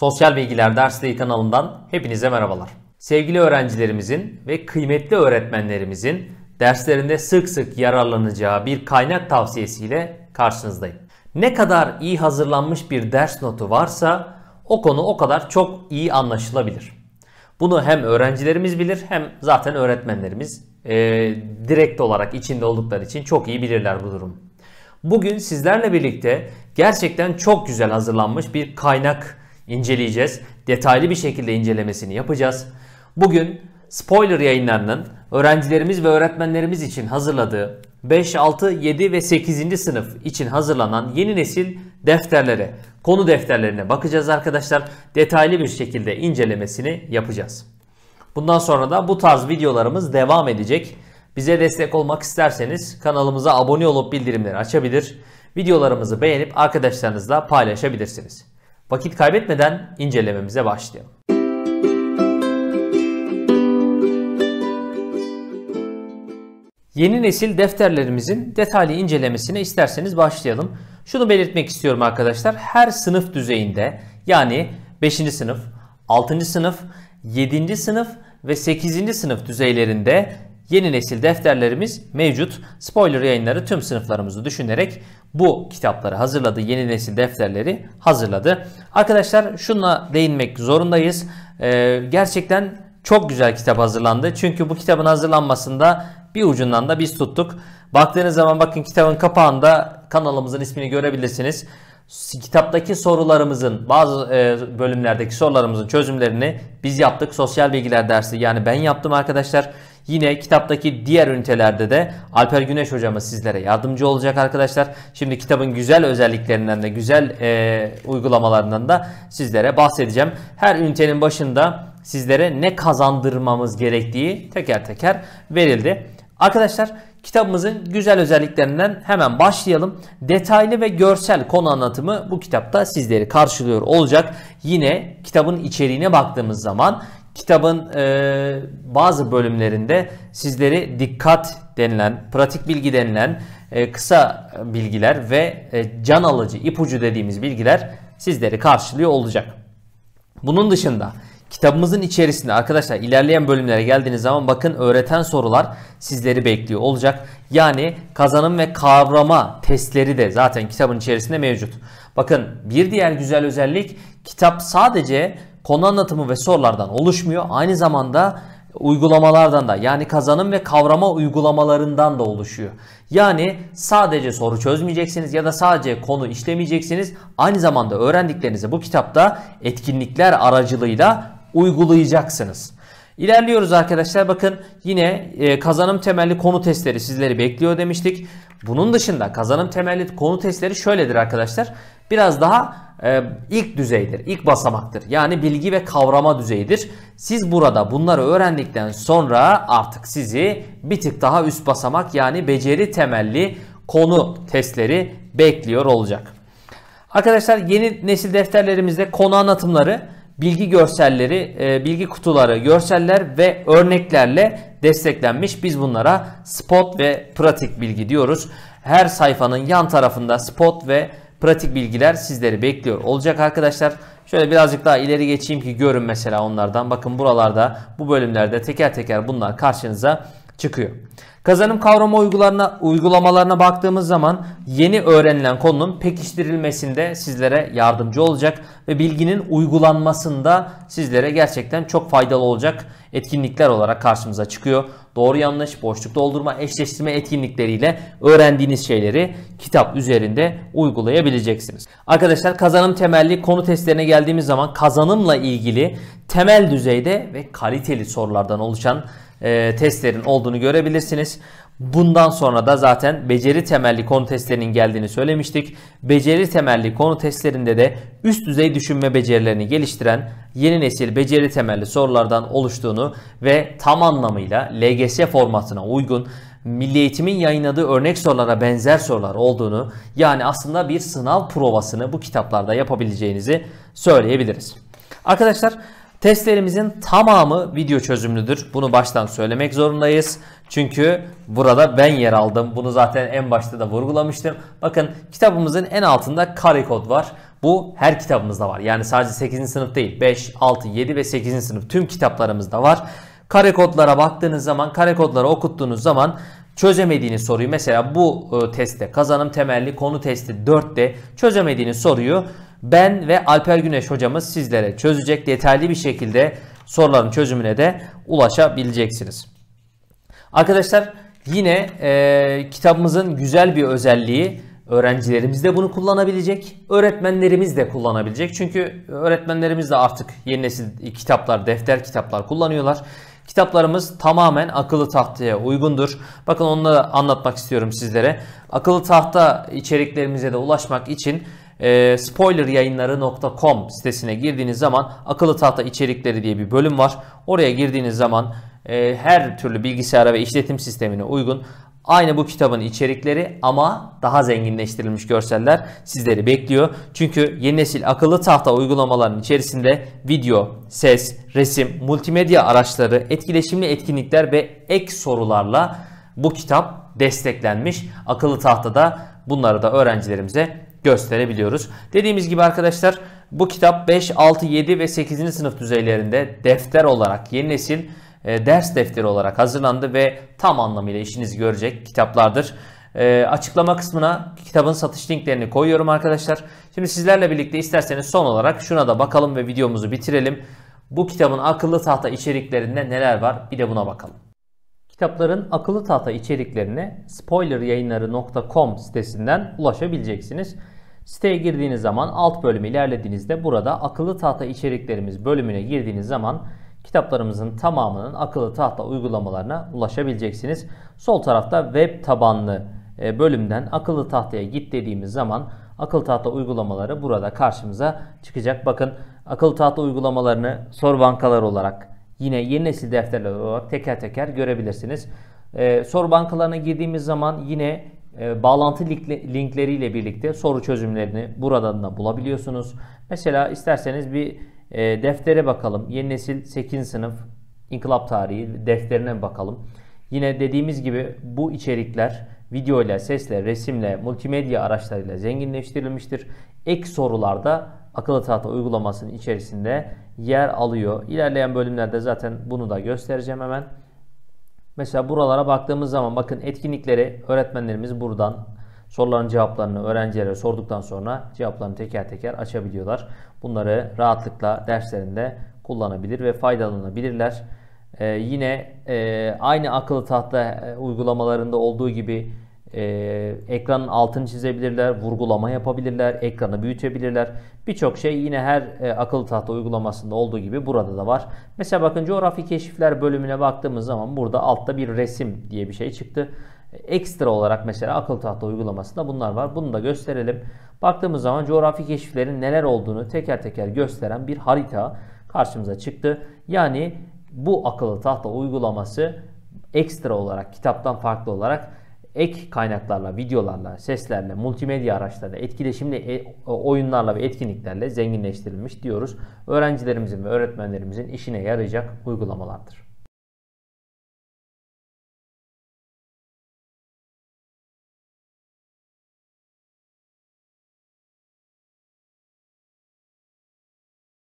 Sosyal Bilgiler Dersliği kanalından hepinize merhabalar. Sevgili öğrencilerimizin ve kıymetli öğretmenlerimizin derslerinde sık sık yararlanacağı bir kaynak tavsiyesiyle karşınızdayım. Ne kadar iyi hazırlanmış bir ders notu varsa o konu o kadar çok iyi anlaşılabilir. Bunu hem öğrencilerimiz bilir hem zaten öğretmenlerimiz e, direkt olarak içinde oldukları için çok iyi bilirler bu durum. Bugün sizlerle birlikte gerçekten çok güzel hazırlanmış bir kaynak inceleyeceğiz. Detaylı bir şekilde incelemesini yapacağız. Bugün spoiler yayınlarının öğrencilerimiz ve öğretmenlerimiz için hazırladığı 5, 6, 7 ve 8. sınıf için hazırlanan yeni nesil defterlere, konu defterlerine bakacağız arkadaşlar. Detaylı bir şekilde incelemesini yapacağız. Bundan sonra da bu tarz videolarımız devam edecek. Bize destek olmak isterseniz kanalımıza abone olup bildirimleri açabilir. Videolarımızı beğenip arkadaşlarınızla paylaşabilirsiniz. Vakit kaybetmeden incelememize başlayalım. Yeni nesil defterlerimizin detaylı incelemesine isterseniz başlayalım. Şunu belirtmek istiyorum arkadaşlar. Her sınıf düzeyinde yani 5. sınıf, 6. sınıf, 7. sınıf ve 8. sınıf düzeylerinde yeni nesil defterlerimiz mevcut. Spoiler yayınları tüm sınıflarımızı düşünerek bu kitapları hazırladı. Yeni nesil defterleri hazırladı. Arkadaşlar şunla değinmek zorundayız. Ee, gerçekten çok güzel kitap hazırlandı. Çünkü bu kitabın hazırlanmasında bir ucundan da biz tuttuk. Baktığınız zaman bakın kitabın kapağında kanalımızın ismini görebilirsiniz. Kitaptaki sorularımızın bazı e, bölümlerdeki sorularımızın çözümlerini biz yaptık. Sosyal bilgiler dersi yani ben yaptım arkadaşlar. Yine kitaptaki diğer ünitelerde de Alper Güneş hocamız sizlere yardımcı olacak arkadaşlar. Şimdi kitabın güzel özelliklerinden de güzel e, uygulamalarından da sizlere bahsedeceğim. Her ünitenin başında sizlere ne kazandırmamız gerektiği teker teker verildi. Arkadaşlar kitabımızın güzel özelliklerinden hemen başlayalım. Detaylı ve görsel konu anlatımı bu kitapta sizleri karşılıyor olacak. Yine kitabın içeriğine baktığımız zaman kitabın e, bazı bölümlerinde sizleri dikkat denilen, pratik bilgi denilen e, kısa bilgiler ve e, can alıcı, ipucu dediğimiz bilgiler sizleri karşılıyor olacak. Bunun dışında Kitabımızın içerisinde arkadaşlar ilerleyen bölümlere geldiğiniz zaman bakın öğreten sorular sizleri bekliyor olacak. Yani kazanım ve kavrama testleri de zaten kitabın içerisinde mevcut. Bakın bir diğer güzel özellik kitap sadece konu anlatımı ve sorulardan oluşmuyor. Aynı zamanda uygulamalardan da yani kazanım ve kavrama uygulamalarından da oluşuyor. Yani sadece soru çözmeyeceksiniz ya da sadece konu işlemeyeceksiniz. Aynı zamanda öğrendiklerinizi bu kitapta etkinlikler aracılığıyla uygulayacaksınız. İlerliyoruz arkadaşlar. Bakın yine e, kazanım temelli konu testleri sizleri bekliyor demiştik. Bunun dışında kazanım temelli konu testleri şöyledir arkadaşlar. Biraz daha e, ilk düzeydir, ilk basamaktır. Yani bilgi ve kavrama düzeyidir. Siz burada bunları öğrendikten sonra artık sizi bir tık daha üst basamak yani beceri temelli konu testleri bekliyor olacak. Arkadaşlar yeni nesil defterlerimizde konu anlatımları bilgi görselleri, e, bilgi kutuları, görseller ve örneklerle desteklenmiş. Biz bunlara spot ve pratik bilgi diyoruz. Her sayfanın yan tarafında spot ve pratik bilgiler sizleri bekliyor olacak arkadaşlar. Şöyle birazcık daha ileri geçeyim ki görün mesela onlardan. Bakın buralarda bu bölümlerde teker teker bunlar karşınıza çıkıyor. Kazanım kavrama uygularına, uygulamalarına baktığımız zaman yeni öğrenilen konunun pekiştirilmesinde sizlere yardımcı olacak ve bilginin uygulanmasında sizlere gerçekten çok faydalı olacak etkinlikler olarak karşımıza çıkıyor. Doğru yanlış, boşluk doldurma, eşleştirme etkinlikleriyle öğrendiğiniz şeyleri kitap üzerinde uygulayabileceksiniz. Arkadaşlar kazanım temelli konu testlerine geldiğimiz zaman kazanımla ilgili temel düzeyde ve kaliteli sorulardan oluşan e, testlerin olduğunu görebilirsiniz. Bundan sonra da zaten beceri temelli konu testlerinin geldiğini söylemiştik. Beceri temelli konu testlerinde de üst düzey düşünme becerilerini geliştiren yeni nesil beceri temelli sorulardan oluştuğunu ve tam anlamıyla LGS formatına uygun Milli Eğitim'in yayınladığı örnek sorulara benzer sorular olduğunu yani aslında bir sınav provasını bu kitaplarda yapabileceğinizi söyleyebiliriz. Arkadaşlar Testlerimizin tamamı video çözümlüdür. Bunu baştan söylemek zorundayız. Çünkü burada ben yer aldım. Bunu zaten en başta da vurgulamıştım. Bakın kitabımızın en altında kare kod var. Bu her kitabımızda var. Yani sadece 8. sınıf değil. 5, 6, 7 ve 8. sınıf tüm kitaplarımızda var. Kare kodlara baktığınız zaman, kare kodları okuttuğunuz zaman çözemediğiniz soruyu mesela bu e, testte kazanım temelli konu testi 4'te çözemediğiniz soruyu ben ve Alper Güneş hocamız sizlere çözecek detaylı bir şekilde soruların çözümüne de ulaşabileceksiniz. Arkadaşlar yine e, kitabımızın güzel bir özelliği öğrencilerimiz de bunu kullanabilecek, öğretmenlerimiz de kullanabilecek. Çünkü öğretmenlerimiz de artık yeni nesil kitaplar, defter kitaplar kullanıyorlar. Kitaplarımız tamamen akıllı tahtaya uygundur. Bakın onları anlatmak istiyorum sizlere. Akıllı tahta içeriklerimize de ulaşmak için e, spoileryayınları.com sitesine girdiğiniz zaman akıllı tahta içerikleri diye bir bölüm var. Oraya girdiğiniz zaman e, her türlü bilgisayara ve işletim sistemine uygun Aynı bu kitabın içerikleri ama daha zenginleştirilmiş görseller sizleri bekliyor. Çünkü yeni nesil akıllı tahta uygulamalarının içerisinde video, ses, resim, multimedya araçları, etkileşimli etkinlikler ve ek sorularla bu kitap desteklenmiş. Akıllı tahtada bunları da öğrencilerimize gösterebiliyoruz. Dediğimiz gibi arkadaşlar bu kitap 5, 6, 7 ve 8. sınıf düzeylerinde defter olarak yeni nesil e, ders defteri olarak hazırlandı ve tam anlamıyla işinizi görecek kitaplardır. E, açıklama kısmına kitabın satış linklerini koyuyorum arkadaşlar. Şimdi sizlerle birlikte isterseniz son olarak şuna da bakalım ve videomuzu bitirelim. Bu kitabın akıllı tahta içeriklerinde neler var bir de buna bakalım. Kitapların akıllı tahta içeriklerine spoileryayınları.com sitesinden ulaşabileceksiniz. Siteye girdiğiniz zaman alt bölümü ilerlediğinizde burada akıllı tahta içeriklerimiz bölümüne girdiğiniz zaman kitaplarımızın tamamının akıllı tahta uygulamalarına ulaşabileceksiniz. Sol tarafta web tabanlı e, bölümden akıllı tahtaya git dediğimiz zaman akıllı tahta uygulamaları burada karşımıza çıkacak. Bakın akıllı tahta uygulamalarını soru bankaları olarak yine yeni nesil defterler olarak teker teker görebilirsiniz. Ee, soru bankalarına girdiğimiz zaman yine e, bağlantı linkleriyle birlikte soru çözümlerini buradan da bulabiliyorsunuz. Mesela isterseniz bir e, deftere bakalım. Yeni nesil 8. sınıf inkılap tarihi defterine bakalım. Yine dediğimiz gibi bu içerikler video ile, sesle, resimle, multimedya araçlarıyla zenginleştirilmiştir. Ek sorularda akıllı tahta uygulamasının içerisinde yer alıyor. İlerleyen bölümlerde zaten bunu da göstereceğim hemen. Mesela buralara baktığımız zaman bakın etkinlikleri öğretmenlerimiz buradan soruların cevaplarını öğrencilere sorduktan sonra cevaplarını teker teker açabiliyorlar. Bunları rahatlıkla derslerinde kullanabilir ve faydalanabilirler. Ee, yine e, aynı akıllı tahta e, uygulamalarında olduğu gibi e, ekranın altını çizebilirler, vurgulama yapabilirler, ekranı büyütebilirler. Birçok şey yine her e, akıllı tahta uygulamasında olduğu gibi burada da var. Mesela bakın coğrafi keşifler bölümüne baktığımız zaman burada altta bir resim diye bir şey çıktı. Ekstra olarak mesela akıllı tahta uygulamasında bunlar var. Bunu da gösterelim. Baktığımız zaman coğrafi keşiflerin neler olduğunu teker teker gösteren bir harita karşımıza çıktı. Yani bu akıllı tahta uygulaması ekstra olarak kitaptan farklı olarak ek kaynaklarla, videolarla, seslerle, multimedya araçlarla, etkileşimli e, oyunlarla ve etkinliklerle zenginleştirilmiş diyoruz. Öğrencilerimizin ve öğretmenlerimizin işine yarayacak uygulamalardır.